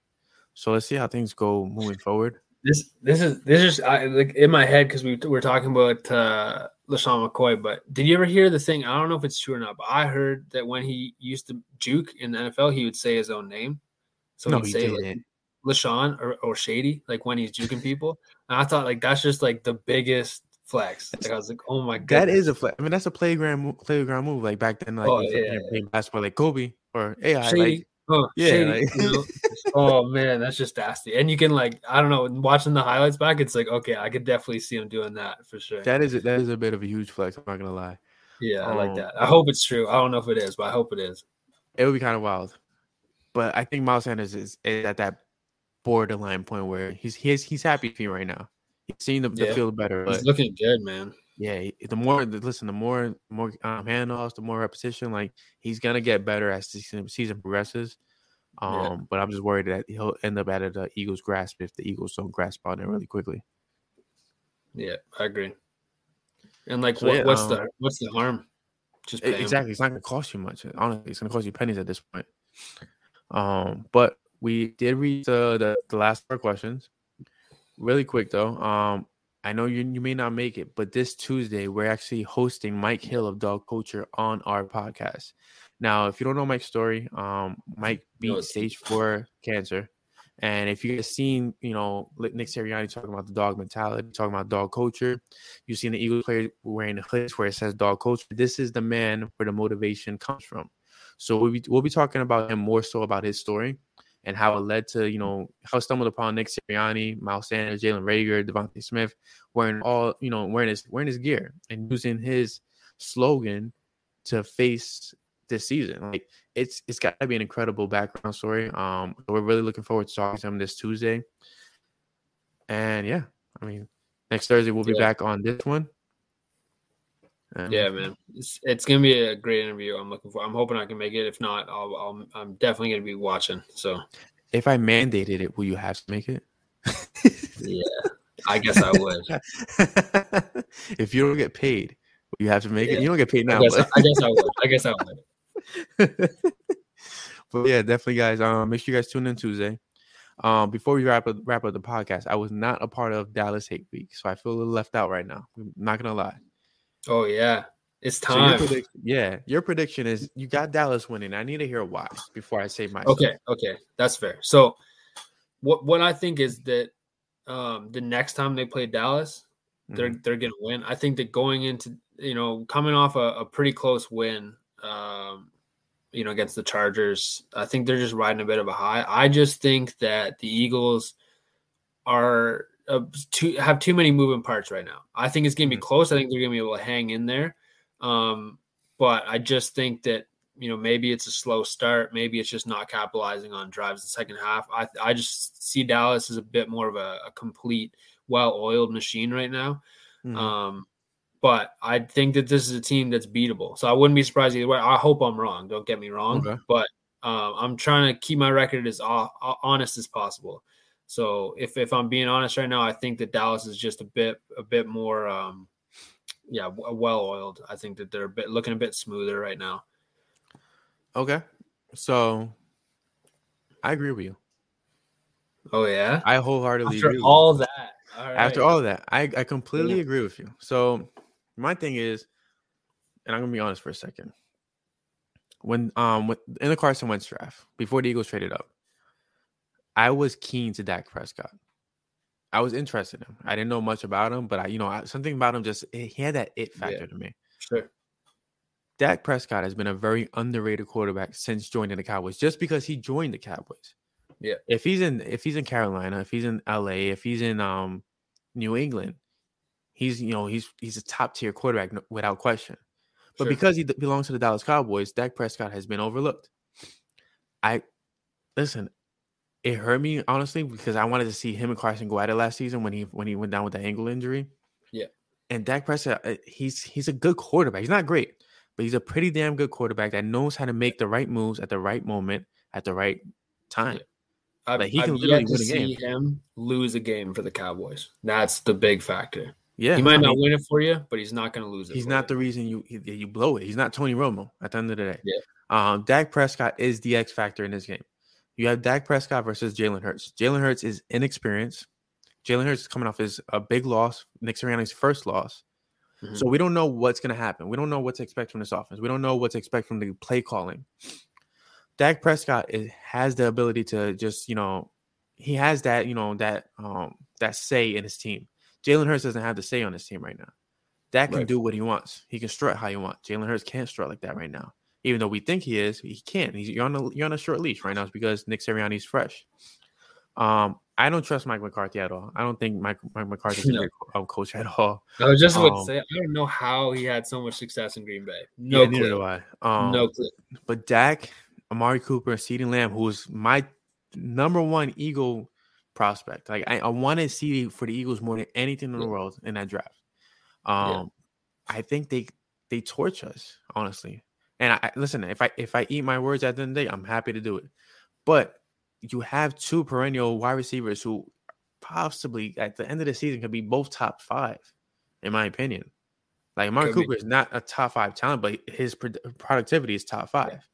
So let's see how things go moving forward. this this is this is I, like in my head because we were talking about uh, LeSean McCoy. But did you ever hear the thing? I don't know if it's true or not, but I heard that when he used to juke in the NFL, he would say his own name. So no, he'd he say didn't. LaShawn or, or Shady, like when he's juking people. And I thought like that's just like the biggest flex. Like I was like, oh my god, That is a fla- I mean, that's a playground playground move. Like back then, like Oh, yeah, playing basketball, like Kobe or AI. Shady. Like, oh, Yeah, Shady, like- you know? *laughs* oh man, that's just nasty. And you can like, I don't know, watching the highlights back, it's like, okay, I could definitely see him doing that for sure. that is a, that is a bit of a huge flex. I'm not gonna lie. yeah, I like um, that. I hope it's true. I don't know if it is, but I hope it is. it would be kind of wild. But I think Miles Sanders is, is at that borderline point where he's he's he's happy for you right now. He's seeing the, the Yeah. field better. But He's looking good, man. yeah, the more listen, the more more um, handoffs, the more repetition, like he's gonna get better as the season, season progresses. Um, Yeah. but I'm just worried that he'll end up at the Eagles' grasp if the Eagles don't grasp on it really quickly. Yeah, I agree. And like, So, what, yeah, what's um, the what's the harm? Just E- pay him. Exactly. It's not going to cost you much. Honestly, it's going to cost you pennies at this point. Um, but we did read the, the the last four questions. Really quick though. Um, I know you you may not make it, but this Tuesday we're actually hosting Mike Hill of Dog Culture on our podcast. Now, if you don't know Mike's story, um, Mike *laughs* beat it's- stage *laughs* four cancer. And if you guys seen, you know, Nick Sirianni talking about the dog mentality, talking about dog culture, you've seen the Eagles player wearing the hoods where it says dog culture. This is the man where the motivation comes from. So we'll be, we'll be talking about him more so about his story and how it led to, you know, how stumbled upon Nick Sirianni, Miles Sanders, Jalen Reagor, DeVonta Smith, wearing all, you know, wearing his wearing his gear and using his slogan to face this season. Like it's it's got to be an incredible background story. Um, we're really looking forward to talking to him this Tuesday. And yeah, I mean, next Thursday we'll be Yeah. back on this one. And Yeah, man, it's, it's gonna be a great interview. I'm looking for. I'm hoping I can make it. If not, I'll, I'll I'm definitely gonna be watching. So If I mandated it, will you have to make it? yeah, I guess I would. *laughs* if you don't get paid, will you have to make it? You don't get paid I now, guess, but, I guess I would. I guess I would. *laughs* but yeah, definitely, guys. Um, make sure you guys tune in Tuesday. Um, before we wrap up wrap up the podcast, I was not a part of Dallas Hate Week, so I feel a little left out right now. I'm not gonna lie. Oh yeah, It's So your time. yeah, your prediction is you got Dallas winning. I need to hear why before I say my. Okay, okay, that's fair. So, what what I think is that um, the next time they play Dallas, they're Mhm. they're gonna win. I think that going into you know coming off a, a pretty close win, um, you know against the Chargers, I think they're just riding a bit of a high. I just think that the Eagles are uh, too have too many moving parts right now. I think it's gonna be Mhm. close. I think they're gonna be able to hang in there, um, but I just think that you know maybe it's a slow start maybe it's just not capitalizing on drives the second half i i just see dallas as a bit more of a, a complete well-oiled machine right now Mhm. um but i think that this is a team that's beatable so i wouldn't be surprised either way i hope i'm wrong don't get me wrong Okay. but um, i'm trying to keep my record as ho- honest as possible so if if i'm being honest right now i think that dallas is just a bit a bit more um yeah well oiled i think that they're a bit looking a bit smoother right now Okay, so I agree with you. Oh yeah. I wholeheartedly After agree. all that. All After all of that, I, I completely Yeah. agree with you. So my thing is, and I'm gonna be honest for a second. When um with, in the Carson Wentz draft before the Eagles traded up, I was keen to Dak Prescott. I was interested in him. I didn't know much about him, but I you know I, something about him just he had that it factor Yeah. to me. Sure. Dak Prescott has been a very underrated quarterback since joining the Cowboys, just because he joined the Cowboys. Yeah. If he's in if he's in Carolina, if he's in LA, if he's in um New England, he's you know he's he's a top tier quarterback without question. But Sure. because he d- belongs to the Dallas Cowboys, Dak Prescott has been overlooked. I listen. It hurt me honestly because I wanted to see him and Carson go at it last season when he when he went down with the ankle injury. Yeah. And Dak Prescott, uh, he's he's a good quarterback. He's not great, but he's a pretty damn good quarterback that knows how to make the right moves at the right moment at the right time. I've, Like, he I've can yet to see him lose a game for the Cowboys. That's the big factor. Yeah, he might I not mean, win it for you, but he's not going to lose it. He's not you. the reason you you you blow it. He's not Tony Romo at the end of the day. Yeah. Um, Dak Prescott is the X factor in this game. You have Dak Prescott versus Jalen Hurts. Jalen Hurts is inexperienced. Jalen Hurts is coming off his a big loss, Nick Sirianni's first loss. Mhm. So we don't know what's going to happen. We don't know what to expect from this offense. We don't know what to expect from the play calling. Dak Prescott is, has the ability to just, you know, he has that, you know, that um that say in his team. Jalen Hurts doesn't have the say on his team right now. Dak can Right. do what he wants. He can strut how he wants. Jalen Hurts can't strut like that right now. Even though we think he is, he can't. He's you're on a you're on a short leash right now. It's because Nick Sirianni's fresh. Um, I don't trust Mike McCarthy at all. I don't think Mike, Mike McCarthy's a *laughs* No. co- uh, coach at all. I was just about Um, to say, I don't know how he had so much success in Green Bay. No Yeah, clue. I. Um, no clue. But Dak, Amari Cooper, CeeDee Lamb, who's my number one Eagle prospect. Like I, I wanted CeeDee for the Eagles more than anything in the world in that draft. Um, I think they they torch us honestly. And I listen, if I if I eat my words at the end of the day, I'm happy to do it. But you have two perennial wide receivers who possibly at the end of the season could be both top five, in my opinion. Like Mark. Cooper is not a top five talent, but his pro- productivity is top five.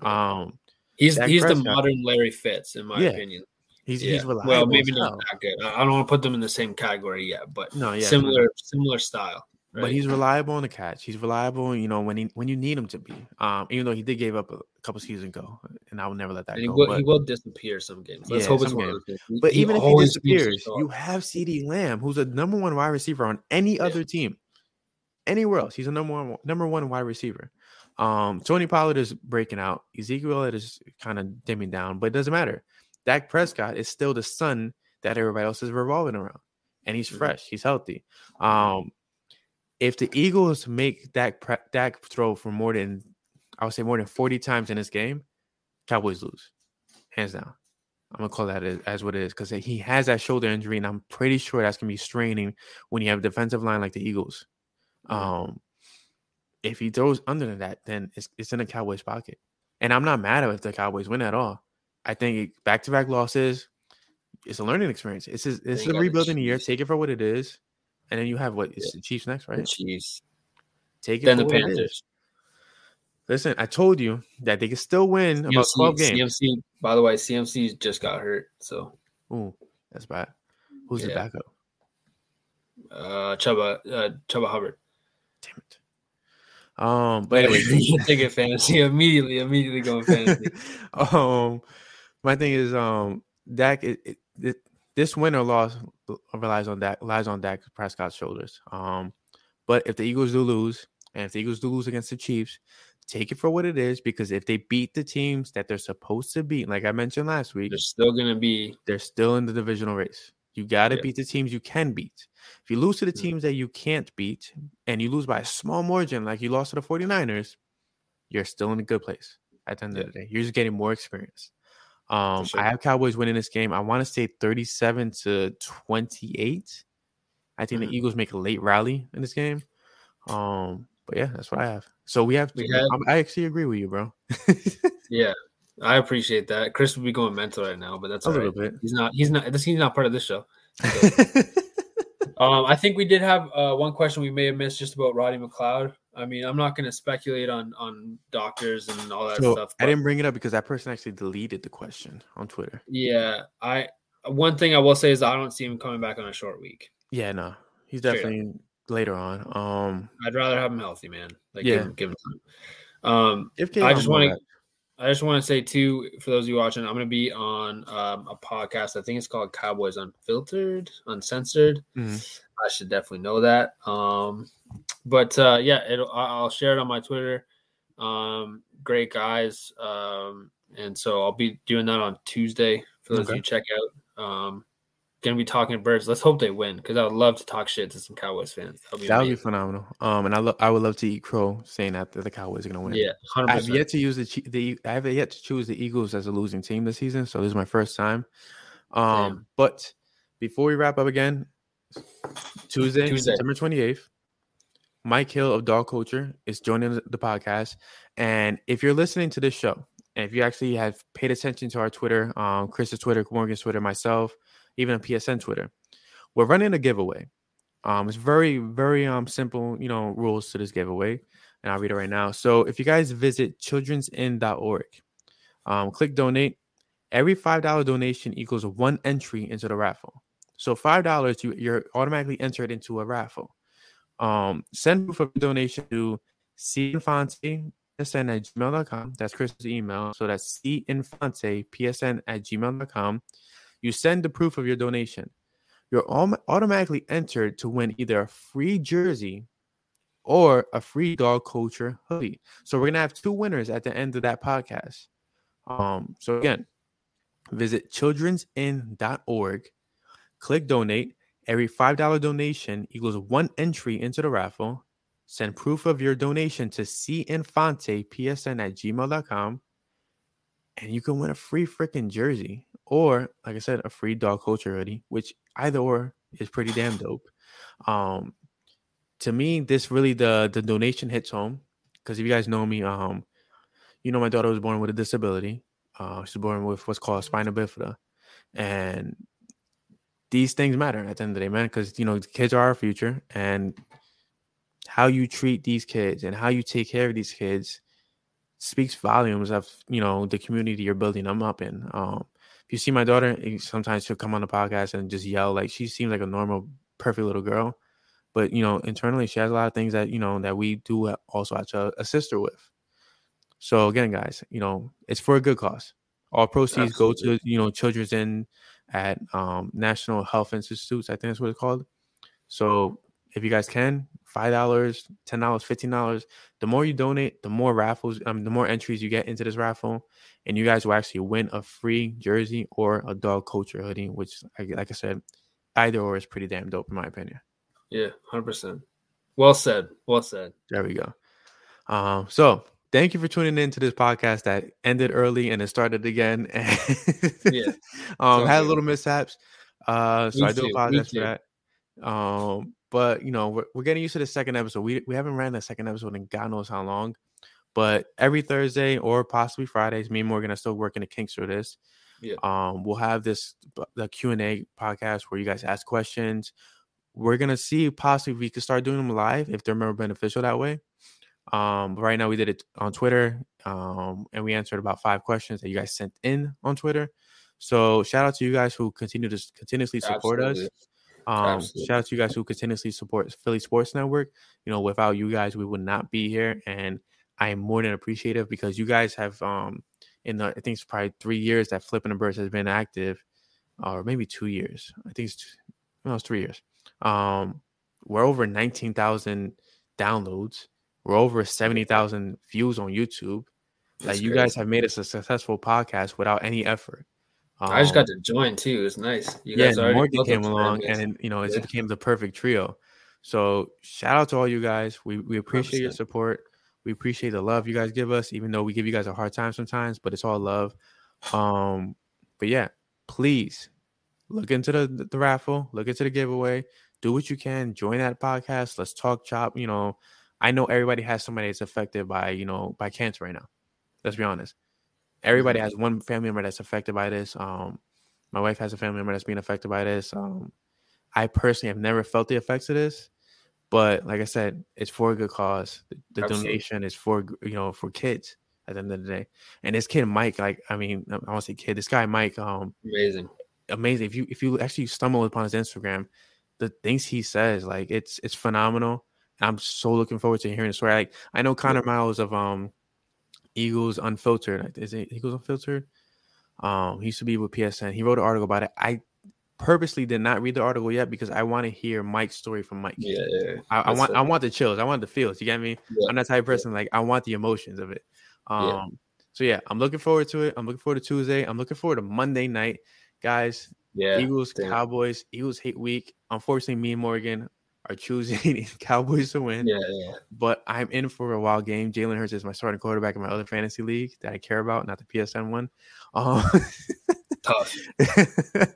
Um, He's he's the modern Larry Fitz, in my Yeah. opinion. he's Yeah. he's reliable. well, maybe not that good. I I don't want to put them in the same category yet, but No, yeah, similar similar style. But he's reliable on the catch. He's reliable, you know, when he when you need him to be. Um, even though he did give up a couple seasons ago, and I will never let that and he go. will, but, he will disappear some games. Let's Yeah, hope it's one of those games. He- but even if he always seems to disappears, you have CeeDee Lamb, who's a number one wide receiver on any Yeah. other team, anywhere else. He's a number one number one wide receiver. Um, Tony Pollard is breaking out. Ezekiel is kind of dimming down, but it doesn't matter. Dak Prescott is still the sun that everybody else is revolving around, and he's Mhm. fresh. He's healthy. Um, if the Eagles make Dak pre- Dak throw for more than I would say more than forty times in this game, Cowboys lose, hands down. I'm gonna call that as, as what it is because he has that shoulder injury, and I'm pretty sure that's gonna be straining when you have a defensive line like the Eagles. Um, if he throws under that, then it's it's in the Cowboys' pocket, and I'm not mad at if the Cowboys win at all. I think back to back losses, it's a learning experience. It's a, it's a rebuilding year. Take it for what it is, and then you have what it's the Chiefs next, The right? Chiefs, Take it then the what it is. Panthers. Listen, I told you that they can still win about 12 games. CMC, by the way, CMC just got hurt, so Ooh, that's bad. Who's the Yeah. backup? uh, Chuba uh, Chuba Hubbard. Damn it. Um, but anyway, *laughs* take it fantasy immediately. Immediately going fantasy. *laughs* um, my thing is, um, Dak. It, it, it, this win or loss relies on that Lies on Dak Prescott's shoulders. Um, but if the Eagles do lose, and if the Eagles do lose against the Chiefs, take it for what it is. Because if they beat the teams that they're supposed to beat, like I mentioned last week, they're still gonna be. They're still in the divisional race. You got to Yeah. beat the teams you can beat. If you lose to the Mhm. teams that you can't beat and you lose by a small margin, like you lost to the 49ers, you're still in a good place at the end Yeah. of the day. You're just getting more experience. Um, sure. I have Cowboys winning this game. I want to say 37 to 28. I think Mhm. the Eagles make a late rally in this game. Um, but yeah, that's what I have. So we have. We have- I'm- actually agree with you, bro. Yeah, I appreciate that. Chris would be going mental right now, but that's *laughs* a little right. bit. He's not. He's not. This, he's not part of this show. *laughs* Um, I think we did have uh, one question we may have missed just about Roddy McLeod. I mean, I'm not going to speculate on on doctors and all that so stuff. I didn't bring it up because that person actually deleted the question on Twitter. Yeah, I. One thing I will say is I don't see him coming back on a short week. Yeah, no, he's definitely later on. Um, I'd rather have him healthy, man. Like, Yeah. give him, give him time. Um, if I just wanna- back- I just want to say too, for those of you watching, I'm going to be on um, a podcast. I think it's called Cowboys Unfiltered, Uncensored. Mhm. I should definitely know that. Um, but uh, yeah, I'll share it on my Twitter. Um, great guys, um, and so I'll be doing that on Tuesday for those of Okay. you check out. Gonna be talking to birds. Let's hope they win because I would love to talk shit to some Cowboys fans. That would be, that would be phenomenal. Um, and I lo- I would love to eat crow saying that the Cowboys are gonna win. yeah, hundred I have yet to use the the I have yet to choose the Eagles as a losing team this season, so this is my first time. Um, Damn. but before we wrap up again, Tuesday, Tuesday. September twenty eighth, Mike Hill of Dog Culture is joining the- the podcast. And if you're listening to this show, and if you actually have paid attention to our Twitter, um, Chris's Twitter, Morgan's Twitter, myself, even a PSN Twitter, we're running a giveaway. Um, it's very, very um simple, you know, rules to this giveaway, and I'll read it right now. So if you guys visit children'sinn.org, um, click donate. Every five dollar donation equals one entry into the raffle. So five dollars, you you're automatically entered into a raffle. Um, send proof of donation to cinfante psn at gmail.com. That's Chris's email. So that's cinfante psn at gmail.com. You send the proof of your donation. You're automatically entered to win either a free jersey or a free dog culture hoodie. So we're gonna have two winners at the end of that podcast. Um, so again, visit children'sinn.org, click donate. Every $5 donation equals one entry into the raffle. Send proof of your donation to cinfantepsn at gmail.com. And you can win a free freaking jersey. Or, like I said, a free dog culture hoodie, which either or is pretty damn *laughs* dope. Um, to me, this really the the donation hits home. Because if you guys know me, um, you know my daughter was born with a disability. Uh, she's born with what's called spina bifida, and these things matter at the end of the day, man. Because you know kids are our future, and how you treat these kids and how you take care of these kids speaks volumes of you know the community you're building them up in. Um, if you see my daughter, eh, sometimes she'll come on the podcast and just yell like she seems like a normal, perfect little girl, but you know internally she has a lot of things that you know that we do also have to assist her with. So again, guys, you know it's for a good cause. All proceeds go to you know Children's Inn at um, National Health Institutes. I think that's what it's called. So if you guys can, five dollars, ten dollars, fifteen dollars. The more you donate, the more raffles, um, the more entries you get into this raffle, and you guys will actually win a free jersey or a dog culture hoodie. Which, like like I said, either or is pretty damn dope in my opinion. Yeah, hundred percent. Well said. Well said. There we go. Um, so thank you for tuning in to this podcast that ended early and it started again. *laughs* Yeah. um, had a little mishaps. Uh, so Me I do too, apologize for that. Um, but you know, we're, we're getting used to the second episode. We we haven't ran the second episode in God knows how long. But every Thursday or possibly Fridays, me and Morgan are still working the kinks for this. Yeah. Um, we'll have this the Q and A podcast where you guys ask questions. We're gonna see possibly if we could start doing them live if they're more beneficial that way. Um, but right now we did it on Twitter, um, and we answered about five questions that you guys sent in on Twitter. So shout out to you guys who continue to continuously support us. Um, shout out to you guys who continuously support Philly Sports Network. You know, without you guys, we would not be here, and I am more than appreciative because you guys have um in the I think it's probably three years that Flipping the Birds has been active, or maybe two years. I think it's two, no, it's three years. Um, we're over nineteen thousand downloads. We're over seventy thousand views on YouTube. That's like you guys have made us a successful podcast without any effort. I just Um, got to join too. It's nice. You yeah, guys Morgan came up a fan along, and you know it Yeah. just became the perfect trio. So shout out to all you guys. We we appreciate your 100%. support. We appreciate the love you guys give us, even though we give you guys a hard time sometimes, but it's all love. Um, but yeah, please look into the the raffle, look into the giveaway, do what you can, join that podcast. Let's talk chop. You know, I know everybody has somebody that's affected by you know by cancer right now. Let's be honest. Everybody Mhm. has one family member that's affected by this. Um, my wife has a family member that's being affected by this. Um, I personally have never felt the effects of this, but like I said, it's for a good cause. The, the donation is for you know for kids at the end of the day. And this kid Mike, like I mean, I want to say kid. This guy Mike, um, Amazing. amazing. If you if you actually stumble upon his Instagram, the things he says, like it's it's phenomenal. I'm so looking forward to hearing the story. Like I know Connor Miles of um Eagles Unfiltered. Is it Eagles Unfiltered? Um, he used to be with PSN. He wrote an article about it. I purposely did not read the article yet because I want to hear Mike's story from Mike. Yeah, yeah. I, I want it. I want the chills. I want the feels. You get me? Yeah. I'm that type of person. Like I want the emotions of it. Um, Yeah. so yeah, I'm looking forward to it. I'm looking forward to Tuesday. I'm looking forward to Monday night, guys. Yeah. Eagles, damn. Cowboys. Eagles hate week. Unfortunately, me and Morgan are choosing *laughs* Cowboys to win. Yeah, yeah. But I'm in for a wild game. Jalen Hurts is my starting quarterback in my other fantasy league that I care about, not the PSN one. Um, Tough. *laughs*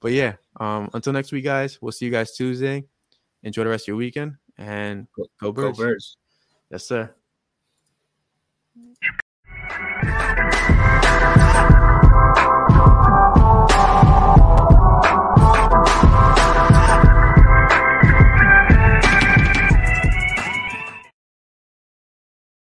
but yeah, um, until next week, guys. We'll see you guys Tuesday. Enjoy the rest of your weekend and go Go Birds. Birds. Yes, sir.